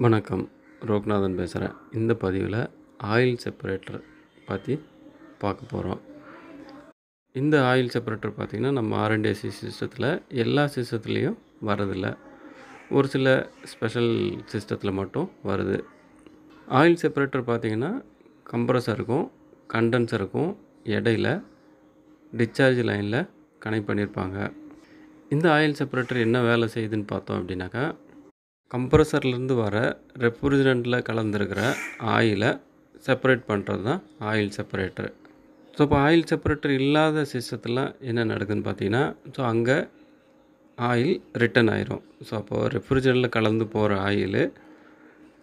வணக்கம். ரோக்நாதன் பேசுகிறேன் இந்த பதிவில் ஆயில் செப்பரேட்டர் பற்றி பார்க்க போகிறோம் இந்த ஆயில் செப்பரேட்டர் பார்த்திங்கன்னா நம்ம ஆர்என்டிஎஸ்சி சிஸ்டத்தில் எல்லா சிஸ்டத்துலேயும் வரதில்லை ஒரு சில ஸ்பெஷல் சிஸ்டத்தில் மட்டும் வருது. ஆயில் செப்பரேட்டர் பார்த்திங்கன்னா கம்ப்ரஸருக்கும் கண்டென்சருக்கும் இடையில டிஸ்சார்ஜ் லைனில் கனெக்ட் பண்ணியிருப்பாங்க இந்த ஆயில் செப்பரேட்டர் என்ன வேலை செய்யுதுன்னு பார்த்தோம் அப்படின்னாக்கா கம்ப்ரஸர்லேருந்து வர ரெஃப்ரிஜரண்ட்டில் கலந்துருக்கிற ஆயிலை செப்பரேட் பண்ணுறது தான் ஆயில் செப்பரேட்டர் ஸோ இப்போ ஆயில் செப்பரேட்டர் இல்லாத சிஸ்டத்தில் என்ன நடக்குதுன்னு பார்த்தீங்கன்னா ஸோ அங்கே ஆயில் ரிட்டன் ஆயிரும். ஸோ அப்போது ரெஃப்ரிஜரண்ட்டில் கலந்து போகிற ஆயில்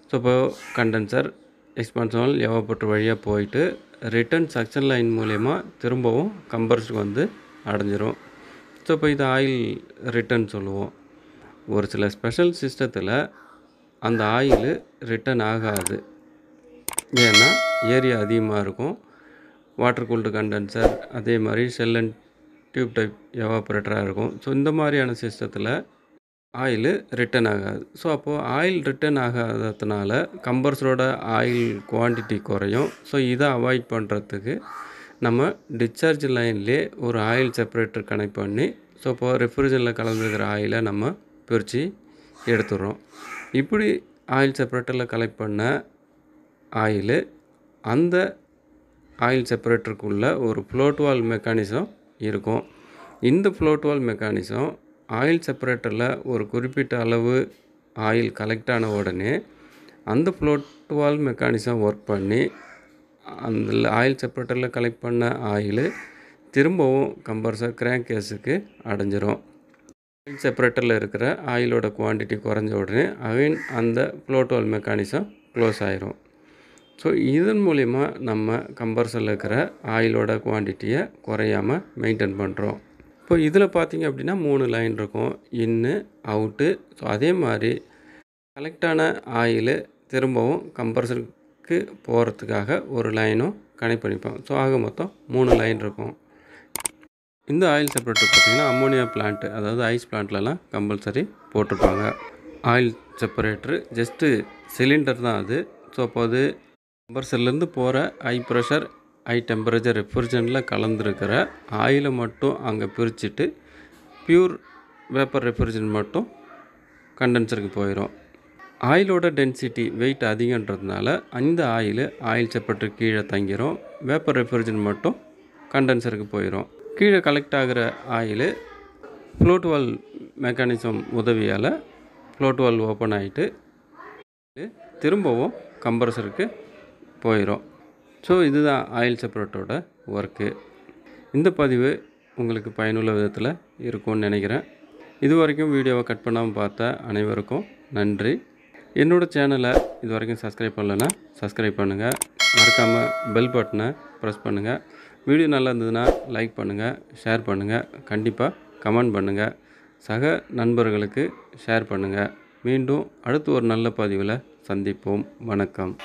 ஸோ இப்போ கண்டென்சர் எக்ஸ்பான்சல் எவாப்பட்டு வழியாக போயிட்டு ரிட்டன் சக்ஷன் லைன் மூலயமா திரும்பவும் கம்பர்ஸுக்கு வந்து அடைஞ்சிரும். ஸோ இப்போ இது ஆயில் ரிட்டன் சொல்லுவோம். ஒரு சில ஸ்பெஷல் சிஸ்டத்தில் அந்த ஆயில் ரிட்டன் ஆகாது. ஏன்னா ஏரியா அதிகமாக இருக்கும். வாட்டர் கூல்டு கண்டென்சர் அதே மாதிரி செல்லன் அண்ட் டியூப் டைப் எவாப்ரேட்டராக இருக்கும். ஸோ இந்த மாதிரியான சிஸ்டத்தில் ஆயில் ரிட்டன் ஆகாது. ஸோ அப்போது ஆயில் ரிட்டன் ஆகாததுனால கம்பர்ஸரோட ஆயில் குவான்டிட்டி குறையும். ஸோ இதை அவாய்ட் பண்ணுறதுக்கு நம்ம டிஸ்சார்ஜ் லைன்லேயே ஒரு ஆயில் செப்பரேட்டர் கனெக்ட் பண்ணி ஸோ இப்போ ரெஃப்ரிஜரில் கலந்துருக்கிற ஆயிலை நம்ம பிரித்து எடுத்துடுறோம். இப்படி ஆயில் செப்பரேட்டரில் கலெக்ட் பண்ண ஆயிலு அந்த ஆயில் செப்பரேட்டருக்குள்ளே ஒரு ஃப்ளோட் வால் மெக்கானிசம் இருக்கும். இந்த ஃப்ளோட் வால் மெக்கானிசம் ஆயில் செப்பரேட்டரில் ஒரு குறிப்பிட்ட அளவு ஆயில் கலெக்ட் ஆன உடனே அந்த ஃப்ளோட் வால் மெக்கானிசம் ஒர்க் பண்ணி அந்த ஆயில் செப்பரேட்டரில் கலெக்ட் பண்ண ஆயில் திரும்பவும் கம்பர்சர் கிராங்க் கேஸுக்கு அடைஞ்சிரும். ஆயில் செப்பரேட்டரில் இருக்கிற ஆயிலோட குவான்டிட்டி குறைஞ்ச உடனே அகைன் அந்த ஃப்ளோட்டோல் மெக்கானிசம் க்ளோஸ் ஆயிரும். ஸோ இதன் மூலிமா நம்ம கம்பர்சரில் இருக்கிற ஆயிலோட குவான்டிட்டியை குறையாமல் மெயின்டைன் பண்ணுறோம் இப்போ இதில் பார்த்திங்க அப்படின்னா மூணு லைன் இருக்கும். இன்னு அவுட்டு ஸோ அதே மாதிரி கலெக்டான ஆயில் திரும்பவும் கம்பர்சருக்கு போகிறதுக்காக ஒரு லைனும் கனெக்ட் பண்ணிப்போம். ஸோ ஆக மொத்தம் மூணு லைன் இருக்கும். இந்த ஆயில் செப்பரேட்டர் பார்த்திங்கன்னா அம்மோனியா பிளான்ட்டு அதாவது ஐஸ் பிளான்ட்லலாம் கம்பல்சரி போட்டிருப்பாங்க. ஆயில் செப்பரேட்டரு ஜஸ்ட்டு சிலிண்டர் தான் அது. ஸோ அப்போ அது கம்பர்சர்லேருந்து போகிற ஹை ப்ரெஷர் ஹை டெம்பரேச்சர் ரெஃப்ரிஜரண்ட்டில் கலந்துருக்கிற ஆயிலை மட்டும் அங்கே பிரிச்சுட்டு பியூர் வேப்பர் ரெஃப்ரிஜரண்ட் மட்டும் கண்டென்சருக்கு போயிடும் ஆயிலோட டென்சிட்டி வெயிட் அதிகன்றதுனால அந்த ஆயில் ஆயில் செப்பரேட்டர் கீழே தங்கிரும். வேப்பர் ரெஃப்ரிஜரண்ட் மட்டும் கண்டென்சருக்கு போயிடும் கீழே கலெக்ட் ஆகிற ஆயிலு ஃப்ளோட் வால் மெக்கானிசம் உதவியால் ஃப்ளோட் வால் ஓப்பன் ஆகிட்டு திரும்பவும் கம்ப்ரஸருக்கு போயிடும் ஸோ இதுதான் ஆயில் செப்பரேட்டரோட ஒர்க்கு இந்த பதிவு உங்களுக்கு பயனுள்ள விதத்தில் இருக்கும்னு நினைக்கிறேன். இது வரைக்கும் வீடியோவை கட் பண்ணாமல் பார்த்த அனைவருக்கும் நன்றி. என்னோடய சேனலை இது வரைக்கும் சப்ஸ்கிரைப் பண்ணலைன்னா சப்ஸ்கிரைப் பண்ணுங்கள் மறக்காமல் பெல் பட்டனை ப்ரெஸ் பண்ணுங்கள் வீடியோ நல்லா இருந்ததுன்னா லைக் பண்ணுங்கள் ஷேர் பண்ணுங்கள் கண்டிப்பாக கமெண்ட் பண்ணுங்கள் சக நண்பர்களுக்கு ஷேர் பண்ணுங்கள் மீண்டும் அடுத்து ஒரு நல்ல பதிவில் சந்திப்போம். வணக்கம்.